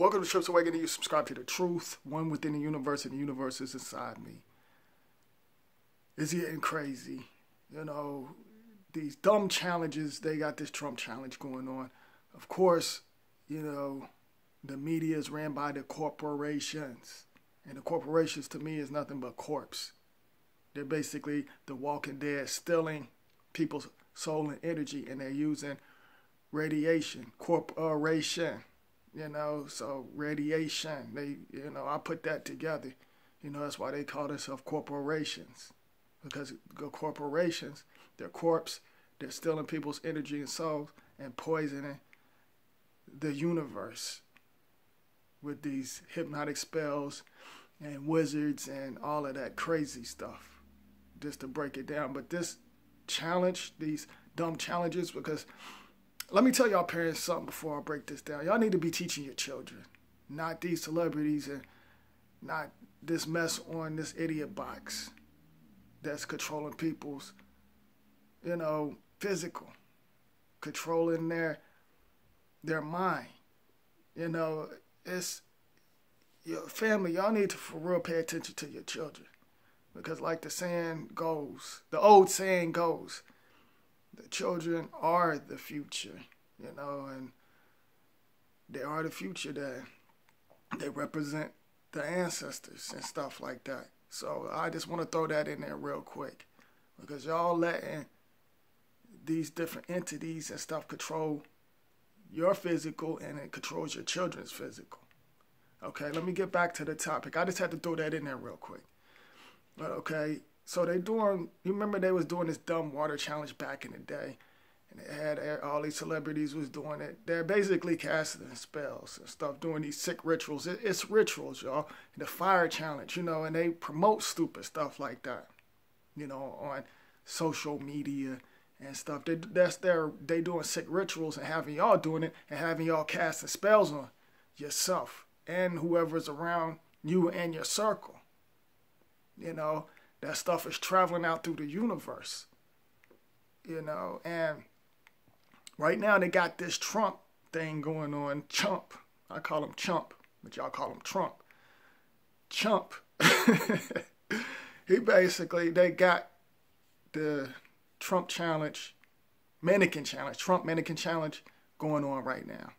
Welcome to Trips Awakening. You subscribe to the truth, one within the universe, and the universe is inside me. It's getting crazy. You know, these dumb challenges, they got this Trump challenge going on. Of course, you know, the media is ran by the corporations. And the corporations to me is nothing but corpse. They're basically the walking dead stealing people's soul and energy and they're using radiation, corporation you know, so radiation, they, you know, I put that together. You know, that's why they call themselves corporations. Because the corporations, they're corpse, they're stealing people's energy and souls and poisoning the universe with these hypnotic spells and wizards and all of that crazy stuff. Just to break it down. But this challenge, these dumb challenges, because let me tell y'all parents something before I break this down. Y'all need to be teaching your children, not these celebrities and not this mess on this idiot box that's controlling people's, you know, physical, controlling their their mind. You know, it's your family, y'all need to for real pay attention to your children. Because like the saying goes, the old saying goes, the children are the future, you know, and they are the future that they represent the ancestors and stuff like that. So I just want to throw that in there real quick because y'all letting these different entities and stuff control your physical and it controls your children's physical. Okay, let me get back to the topic. I just had to throw that in there real quick. But okay, so they doing. You remember they was doing this dumb water challenge back in the day, and they had all these celebrities was doing it. They're basically casting spells and stuff, doing these sick rituals. It, it's rituals, y'all. The fire challenge, you know, and they promote stupid stuff like that, you know, on social media and stuff. They, that's their they doing sick rituals and having y'all doing it and having y'all casting spells on yourself and whoever's around you and your circle. You know, that stuff is traveling out through the universe. You know, and right now they got this Trump thing going on. Chump. I call him Chump, but y'all call him Trump. Chump. he basically, they got the Trump challenge, mannequin challenge, Trump mannequin challenge going on right now.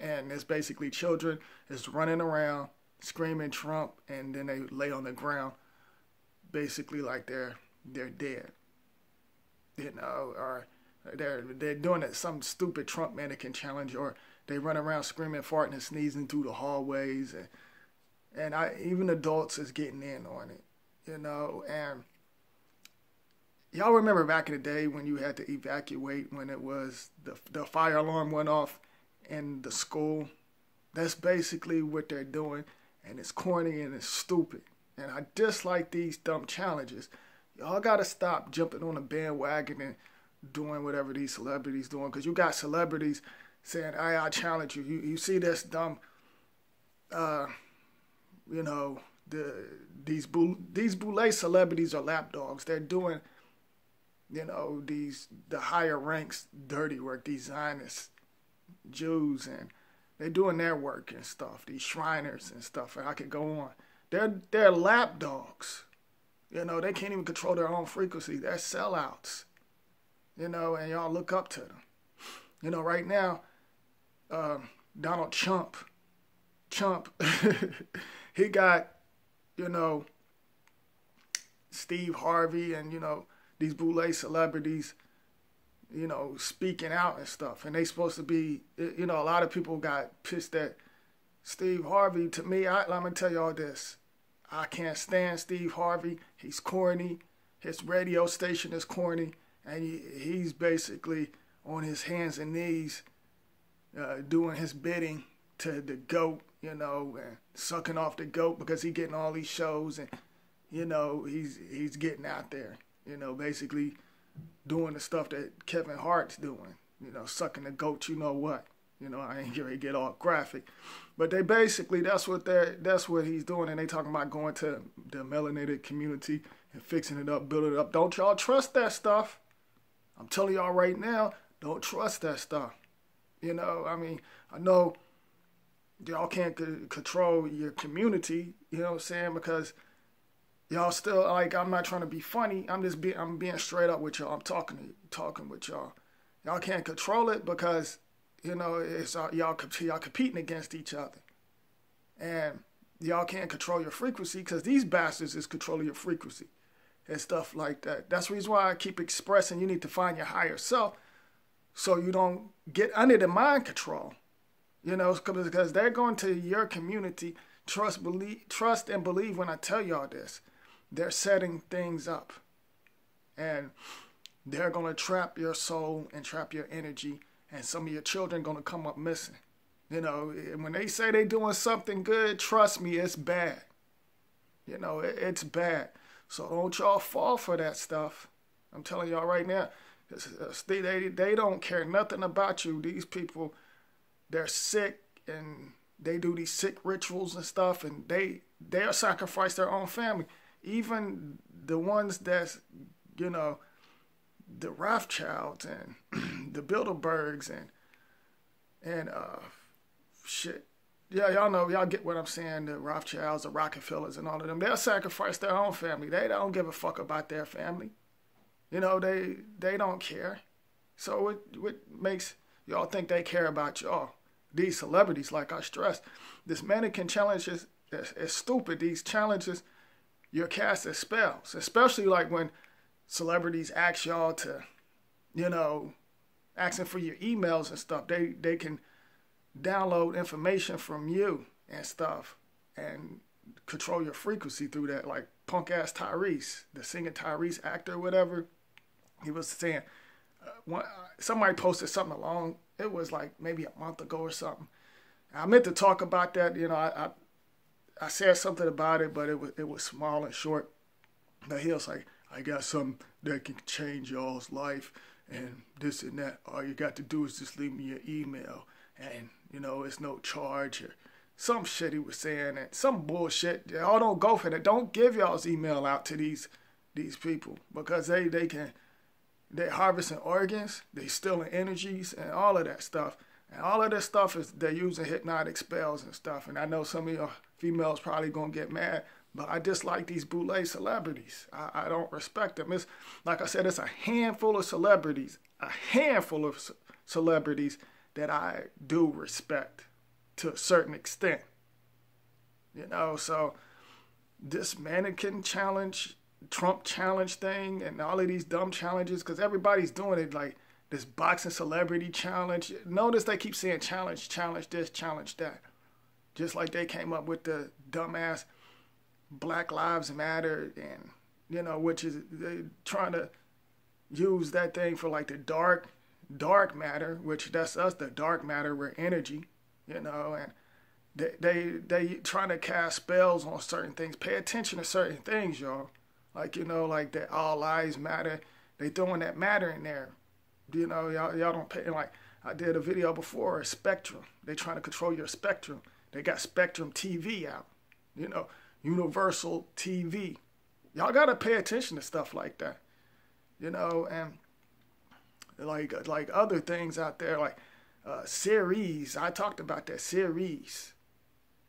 And it's basically children is running around screaming Trump and then they lay on the ground basically like they're they're dead. You know, or they're they're doing it some stupid Trump mannequin challenge, or they run around screaming, farting, and sneezing through the hallways, and and I even adults is getting in on it. You know, and y'all remember back in the day when you had to evacuate when it was the the fire alarm went off in the school. That's basically what they're doing, and it's corny and it's stupid. And I dislike these dumb challenges. Y'all gotta stop jumping on a bandwagon and doing whatever these celebrities doing. Cause you got celebrities saying, "Hey, I challenge you." You you see this dumb, uh, you know, the these these boule celebrities are lapdogs. They're doing, you know, these the higher ranks dirty work. These Zionists, Jews, and they're doing their work and stuff. These Shriners and stuff. And I could go on. They're they're lap dogs. You know, they can't even control their own frequency. They're sellouts. You know, and y'all look up to them. You know, right now, uh, Donald Trump, Trump, he got, you know, Steve Harvey and, you know, these boule celebrities, you know, speaking out and stuff. And they supposed to be, you know, a lot of people got pissed at Steve Harvey, to me, I, let me tell y'all this. I can't stand Steve Harvey. He's corny. His radio station is corny. And he, he's basically on his hands and knees uh, doing his bidding to the GOAT, you know, and sucking off the GOAT because he's getting all these shows and, you know, he's, he's getting out there, you know, basically doing the stuff that Kevin Hart's doing, you know, sucking the GOAT, you know what. You know, I ain't to get all graphic, but they basically that's what they're that's what he's doing, and they talking about going to the melanated community and fixing it up, building it up. Don't y'all trust that stuff? I'm telling y'all right now, don't trust that stuff. You know, I mean, I know y'all can't control your community. You know what I'm saying? Because y'all still like I'm not trying to be funny. I'm just being I'm being straight up with y'all. I'm talking to, talking with y'all. Y'all can't control it because you know it's uh, y'all y'all competing against each other, and y'all can't control your frequency because these bastards is controlling your frequency and stuff like that. That's the reason why I keep expressing you need to find your higher self so you don't get under the mind control. You know, because they're going to your community, trust, believe, trust and believe when I tell y'all this. They're setting things up. And they're to trap your soul and trap your energy. And some of your children to come up missing. You know, and when they say they're doing something good, trust me, it's bad. You know, it's bad. So don't y'all fall for that stuff. I'm telling y'all right now, uh, they, they, they don't care nothing about you. These people they're sick and they do these sick rituals and stuff and they they'll sacrifice their own family even the ones that's you know the rothschilds and the bilderbergs and and uh shit. Yeah y'all know y'all get what i'm saying the rothschilds the rockefellers and all of them. They'll sacrifice their own family. They don't give a fuck about their family. You know they they don't care. So it what makes y'all think they care about y'all? These celebrities, like I stressed. This mannequin challenge is, is, is stupid. These challenges, you're cast as spells, especially like when celebrities ask y'all to, you know, asking for your emails and stuff. They they can download information from you and stuff and control your frequency through that. Like punk ass Tyrese, the singer Tyrese actor, or whatever. He was saying, uh, one, somebody posted something along it was like maybe a month ago or something. I meant to talk about that. You know, I, I, I said something about it, but it was it was small and short. But he was like, I got something that can change y'all's life and this and that. All you got to do is just leave me your email, and you know it's no charge or some shit he was saying and some bullshit. Y'all don't go for that. Don't give y'all's email out to these these people because they they can they're harvesting organs, they stealing energies, and all of that stuff. And all of this stuff is they're using hypnotic spells and stuff. And I know some of your females probably gonna get mad, but I dislike these boule celebrities. I, I don't respect them. It's like I said, it's a handful of celebrities, a handful of c- celebrities that I do respect to a certain extent. You know, so this mannequin challenge Trump challenge thing and all of these dumb challenges because everybody's doing it like this boxing celebrity challenge. Notice they keep saying challenge, challenge this, challenge that. Just like they came up with the dumbass Black Lives Matter and you know, which is they trying to use that thing for like the dark dark matter, which that's us, the dark matter, we're energy, you know, and they they they trying to cast spells on certain things. Pay attention to certain things, y'all. Like, you know, like that all lives matter. They throwing that matter in there. You know, y'all, y'all don't pay. Like, I did a video before, Spectrum. They trying to control your Spectrum. They got Spectrum TV out. You know, Universal TV. Y'all got to pay attention to stuff like that. You know, and like like other things out there, like uh, series. I talked about that series.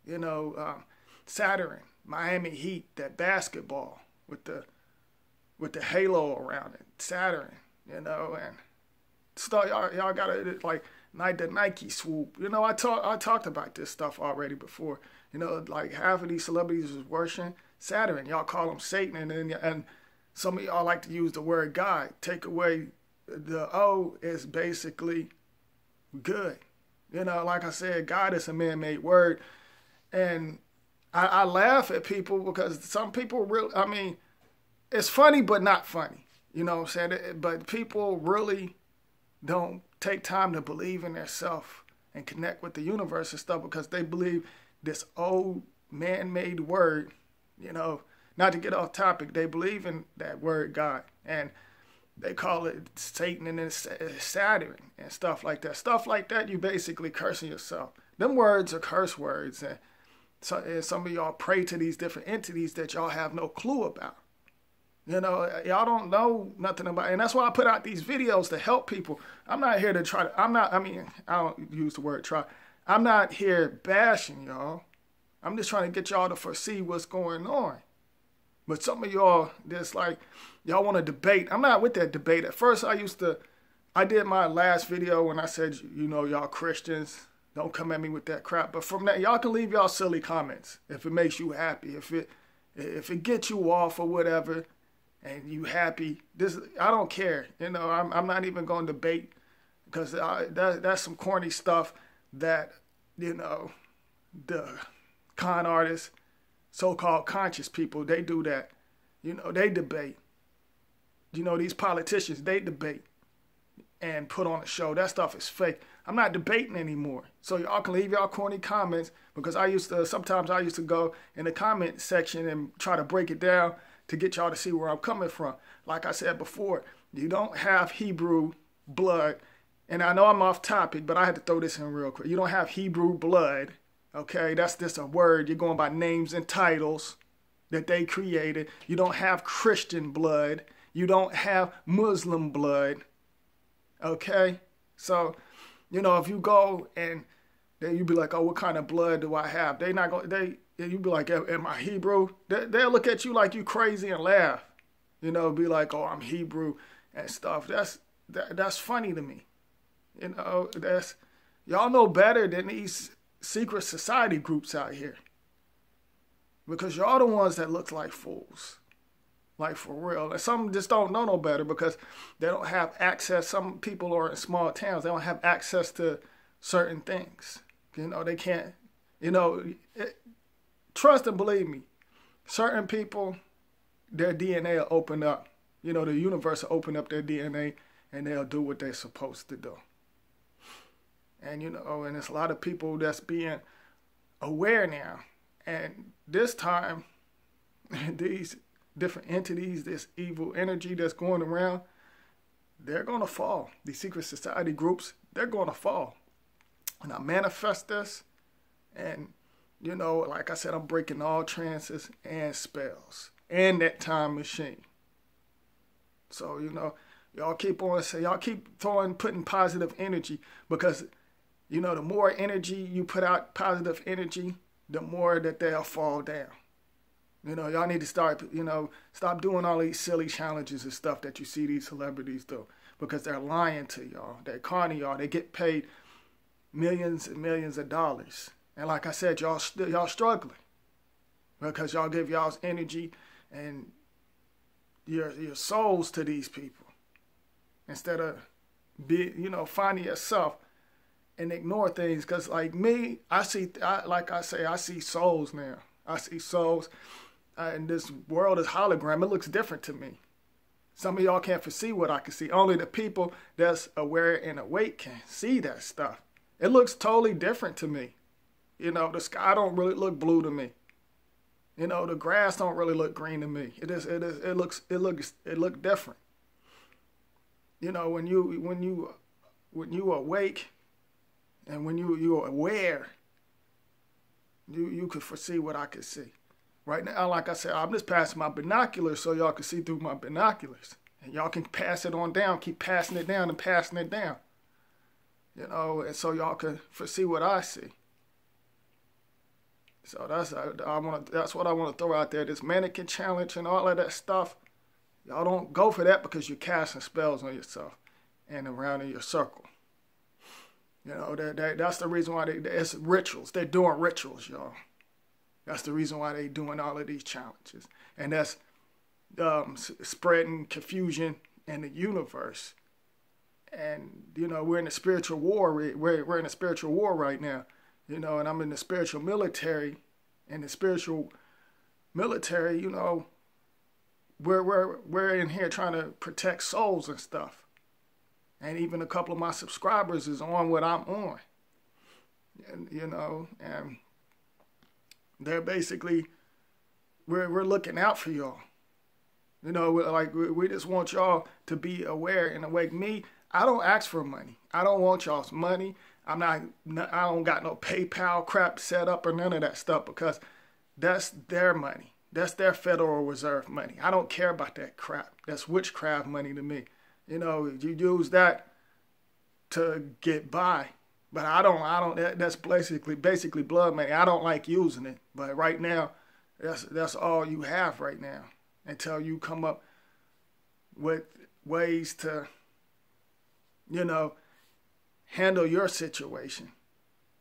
You know, um, Saturn, Miami Heat, that basketball with the with the halo around it, Saturn, you know, and stuff. Y'all, y'all gotta like night the Nike swoop. You know, I talked I talked about this stuff already before. You know, like half of these celebrities is worshiping Saturn. Y'all call them Satan, and then and some of y'all like to use the word God. Take away the O is basically good. You know, like I said, God is a man-made word, and I, I laugh at people because some people really, I mean, it's funny but not funny. You know what I'm saying? But people really don't take time to believe in themselves and connect with the universe and stuff because they believe this old man-made word, you know, not to get off topic, they believe in that word God and they call it Satan and Saturn and stuff like that. Stuff like that, you basically cursing yourself. Them words are curse words and so, and some of y'all pray to these different entities that y'all have no clue about. You know, y'all don't know nothing about, and that's why I put out these videos to help people. I'm not here to try to. I'm not. I mean, I don't use the word try. I'm not here bashing y'all. I'm just trying to get y'all to foresee what's going on. But some of y'all just like y'all want to debate. I'm not with that debate. At first, I used to. I did my last video when I said, you know, y'all Christians don't come at me with that crap. But from that, y'all can leave y'all silly comments if it makes you happy. If it if it gets you off or whatever, and you happy. This I don't care. You know, I'm I'm not even going to debate because that that's some corny stuff that you know the con artists so-called conscious people, they do that. You know, they debate. You know, these politicians, they debate and put on a show. That stuff is fake. I'm not debating anymore. So y'all can leave y'all corny comments because I used to sometimes I used to go in the comment section and try to break it down to get y'all to see where I'm coming from. Like I said before, you don't have Hebrew blood. And I know I'm off topic, but I had to throw this in real quick. You don't have Hebrew blood Okay, that's just a word. You're going by names and titles that they created. You don't have Christian blood. You don't have Muslim blood. Okay? So, you know, if you go and then you be like, oh, what kind of blood do I have? They not going they you be like, am I Hebrew? They, they'll look at you like you crazy and laugh. You know, be like, oh, I'm Hebrew and stuff. That's that, that's funny to me. You know, that's y'all know better than these secret society groups out here. Because y'all the ones that look like fools. Like for real. And some just don't know no better because they don't have access. Some people are in small towns. They don't have access to certain things. You know, they can't, you know, it, trust and believe me, certain people, their DNA will open up. You know, the universe will open up their DNA and they'll do what they're supposed to do. And you know, oh, and there's a lot of people that's being aware now. And this time, these different entities, this evil energy that's going around, they're going to fall. These secret society groups, they're going to fall. And I manifest this, and you know, like I said, I'm breaking all trances and spells and that time machine. So, you know, y'all keep on saying, y'all keep throwing putting positive energy because you know, the more energy you put out, positive energy, the more that they'll fall down. You know, y'all need to start, you know, stop doing all these silly challenges and stuff that you see these celebrities do because they're lying to y'all. They're conning y'all. They get paid millions and millions of dollars. And like I said, y'all y'all struggling. Because y'all give y'all's energy and your your souls to these people. Instead of be you know finding yourself and ignore things. Because like me i see I, like i say i see souls now. I see souls uh, and this world is hologram. It looks different to me. Some of y'all can't foresee what i can see. Only the people that's aware and awake can see that stuff. It looks totally different to me you know the sky don't really look blue to me you know the grass don't really look green to me it is it is it looks it looks it look different you know when you when you when you awake and when you you're aware, you you could foresee what I could see. Right now, like I said, I'm just passing my binoculars so y'all can see through my binoculars. And y'all can pass it on down, keep passing it down and passing it down. You know, and so y'all can foresee what I see. So that's I, I want that's what I want to throw out there. This mannequin challenge and all of that stuff. Y'all don't go for that because you're casting spells on yourself and around in your circle. You know, that, that that's the reason why they, it's rituals. They're doing rituals, y'all. That's the reason why they're doing all of these challenges. And that's um, spreading confusion in the universe. And, you know, we're in a spiritual war. We're, we're in a spiritual war right now. You know, and I'm in the spiritual military. And the spiritual military, you know, we're, we're, we're in here trying to protect souls and stuff and even a couple of my subscribers is on what I'm on. And, you know, and they're basically, we're, we're looking out for y'all. You know, like we just want y'all to be aware and awake. Me, I don't ask for money. I don't want y'all's money. I'm not, I don't got no PayPal crap set up or none of that stuff because that's their money. That's their Federal Reserve money. I don't care about that crap. That's witchcraft money to me. You know, you use that to get by. But I don't, I don't, that, that's basically, basically blood money. I don't like using it. But right now, that's, that's all you have right now until you come up with ways to, you know, handle your situation.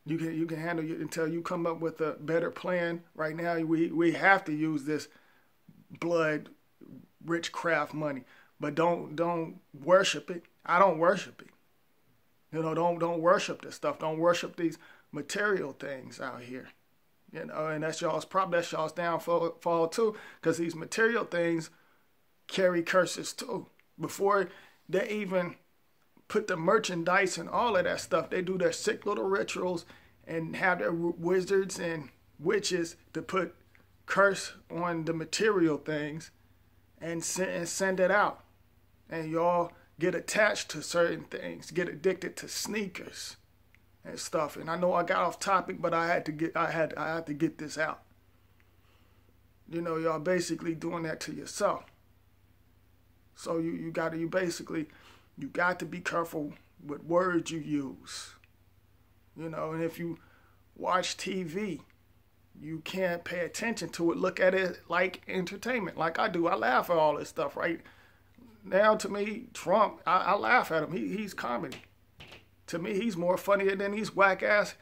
You can you can handle it until you come up with a better plan. Right now, we we have to use this blood rich craft money, but don't don't worship it. I don't worship it. You know, don't don't worship this stuff. Don't worship these material things out here. You know, and that's y'all's problem. That's y'all's downfall too, because these material things carry curses too. Before they even put the merchandise and all of that stuff, they do their sick little rituals and have their wizards and witches to put curse on the material things and send, and send it out. And y'all get attached to certain things, get addicted to sneakers and stuff. And I know I got off topic, but I had to get I had I had to get this out. You know, y'all basically doing that to yourself. So you, you gotta you basically you got to be careful with words you use. You know, and if you watch TV, you can't pay attention to it. Look at it like entertainment, like I do. I laugh at all this stuff, right? Now, to me, Trump, I, I laugh at him. He, he's comedy. To me, he's more funnier than these whack ass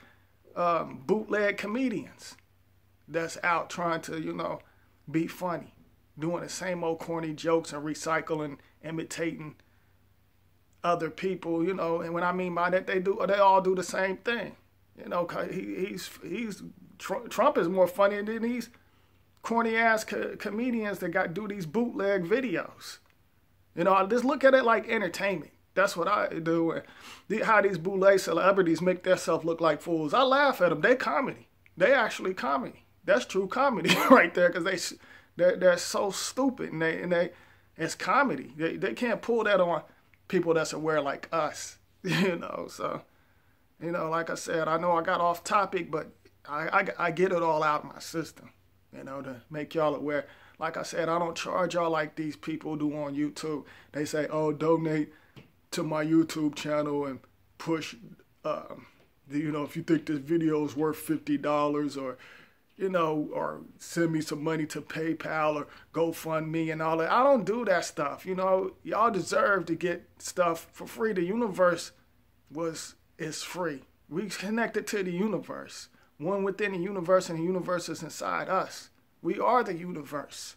um, bootleg comedians that's out trying to, you know, be funny, doing the same old corny jokes and recycling, imitating other people, you know. And when I mean by that, they do, they all do the same thing, you know. He, he's he's Trump is more funny than these corny ass co- comedians that got do these bootleg videos. You know, I just look at it like entertainment. That's what I do. How these bootleg celebrities make themselves look like fools. I laugh at them. They comedy. They actually comedy. That's true comedy right there because they they're, they're so stupid and they and they it's comedy. They they can't pull that on people that's aware like us. You know, so you know, like I said, I know I got off topic, but I, I, I get it all out of my system, you know, to make y'all aware. Like I said, I don't charge y'all like these people do on YouTube. They say, oh, donate to my YouTube channel and push, um, the, you know, if you think this video is worth $50 or, you know, or send me some money to PayPal or GoFundMe and all that. I don't do that stuff. You know, y'all deserve to get stuff for free. The universe was is free. We connected to the universe one within the universe, and the universe is inside us. We are the universe.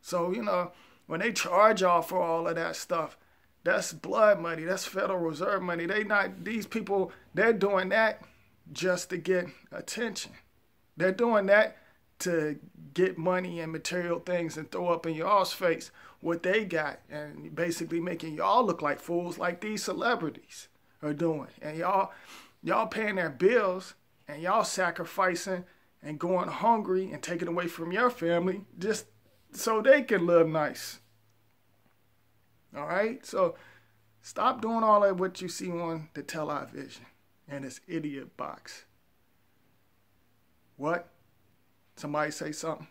So, you know, when they charge y'all for all of that stuff, that's blood money. That's Federal Reserve money. They not these people, they're doing that just to get attention. They're doing that to get money and material things and throw up in y'all's face what they got and basically making y'all look like fools like these celebrities are doing. And y'all y'all paying their bills and y'all sacrificing and going hungry and taking away from your family just so they can live nice. All right? So stop doing all that what you see on the television and this idiot box. What? Somebody say something?